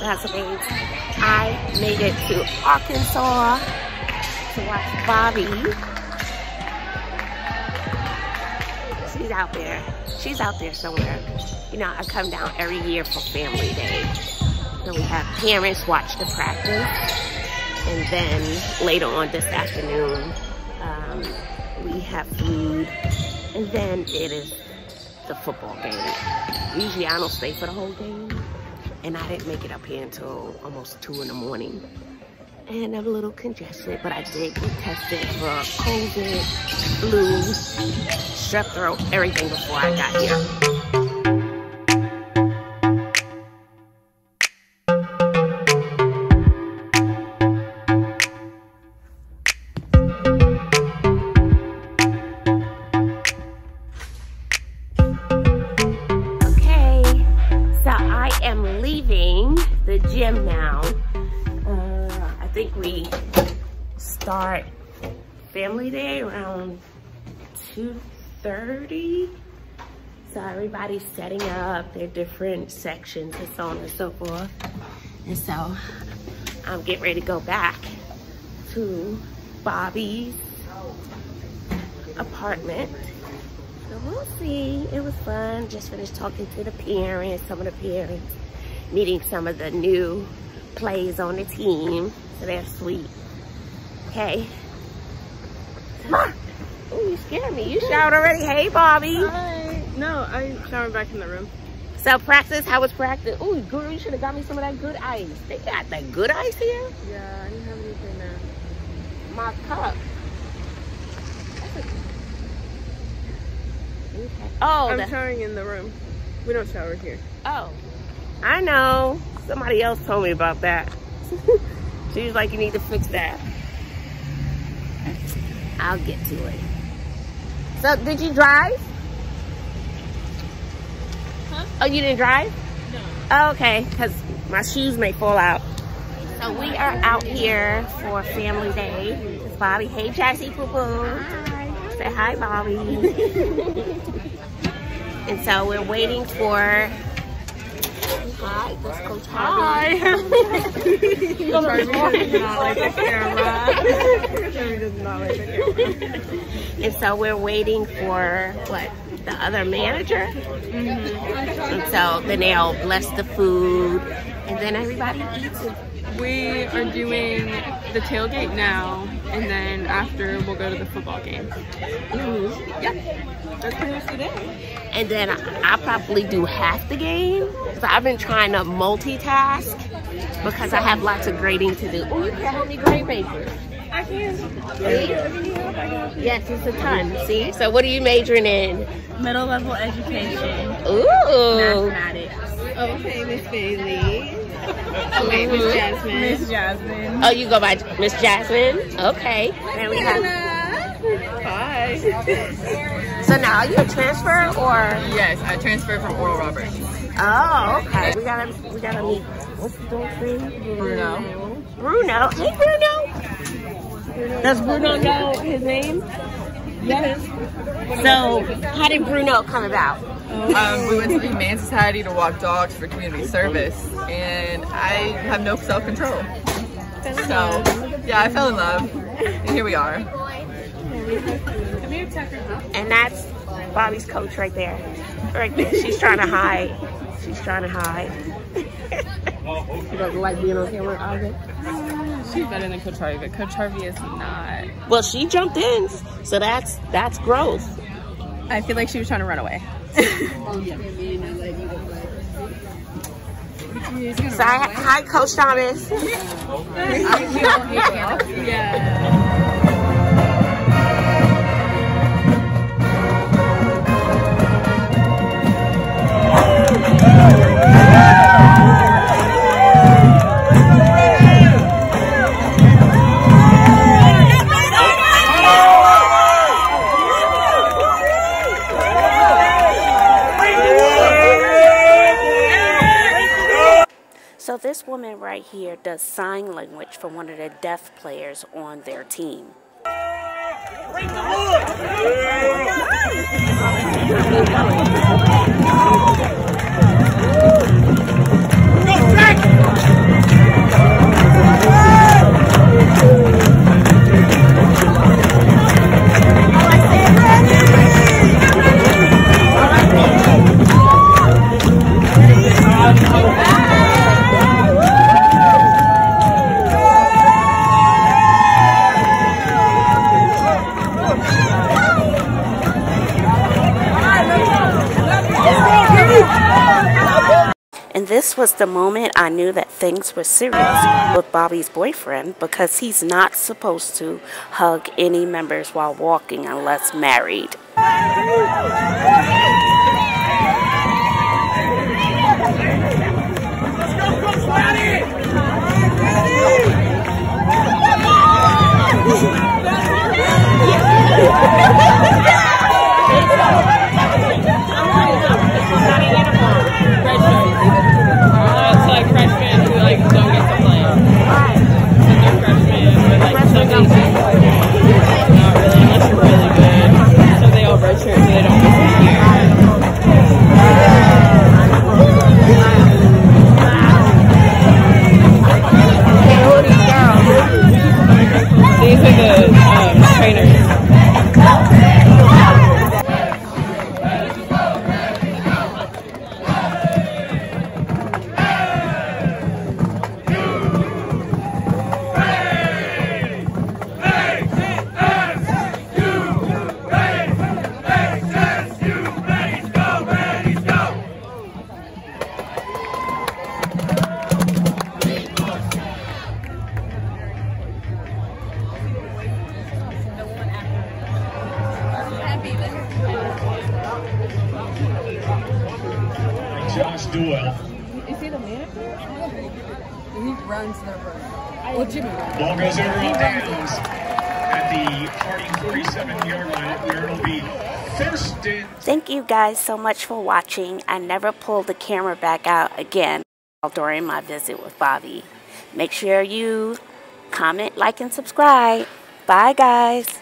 classmates. I made it to Arkansas to watch Bobbi. She's out there. She's out there somewhere. You know, I come down every year for family day. So we have parents watch the practice. And then later on this afternoon, um, we have food. And then it is the football game. Usually I don't stay for the whole game. And I didn't make it up here until almost two in the morning. And I'm a little congested, but I did get tested for COVID, flu, strep throat, everything before I got here. Leaving the gym now. Uh, I think we start family day around 2.30. So everybody's setting up their different sections and so on and so forth. And so I'm getting ready to go back to Bobbi's apartment. So we'll see. It was fun. Just finished talking to the parents, some of the parents, meeting some of the new plays on the team. So they're sweet. Okay. Oh, you scared me. You showered already. Hey, Bobbi. Hi. No, I showered back in the room. So practice, how was practice? Oh, girl, you should have got me some of that good ice. They got that good ice here. Yeah, I didn't have anything there. My cup. Okay. Oh, I'm showering in the room. We don't shower here. Oh, I know. Somebody else told me about that. she was like, you need to fix that. I'll get to it. So, did you drive? Huh? Oh, you didn't drive? No. Oh, okay, because my shoes may fall out. So we are out here for family day. It's Bobbi. Hey, Jassy Poo Poo. Say hi, Bobbi. and so we're waiting for. Hi, let's go Hi. Charlie does not like the camera. Charlie does not like the camera. And so we're waiting for what? The other manager? And so then they'll bless the food and then everybody eats it. We are doing the tailgate now, and then after we'll go to the football game. Mhm. Yeah, that's pretty much the day. And then I, I probably do half the game. So I've been trying to multitask because I have lots of grading to do. Oh, you can help me grade papers. I can. See? Yes, it's a ton. See? So what are you majoring in? Middle level education, Ooh. mathematics. Okay, Miss Bailey. Okay. Miss mm-hmm. Jasmine. Miss Jasmine. Oh, you go by Miss Jasmine? Okay. And we have, Hi. So now you transfer or? Yes, I transferred from Oral Roberts. Oh, okay. We gotta, we gotta meet. What's the dog's name? Bruno. Bruno. Hey, Bruno. Does Bruno know his name? Yes. So, how did Bruno come about? Um, we went to the Humane Society to walk dogs for community service, and I have no self-control. So, yeah, I fell in love, and here we are. And that's Bobbi's coach right there. Right there. She's trying to hide. She's trying to hide. she doesn't like being on camera either. She's better than Coach Harvey, but Coach Harvey is not. Well, she jumped in, so that's that's growth. I feel like she was trying to run away. So, hi, hi, Coach Thomas. yeah. Does sign language for one of the deaf players on their team. Go back! Was the moment I knew that things were serious with Bobbi's boyfriend because he's not supposed to hug any members while walking unless married. Josh Doyle. Is he the manager? He runs their program. Well, Jimmy. Ball goes over on downs at the Harding 47 yard line, where it'll be first Thank you guys so much for watching. I never pulled the camera back out again during my visit with Bobbi. Make sure you comment, like, and subscribe. Bye, guys.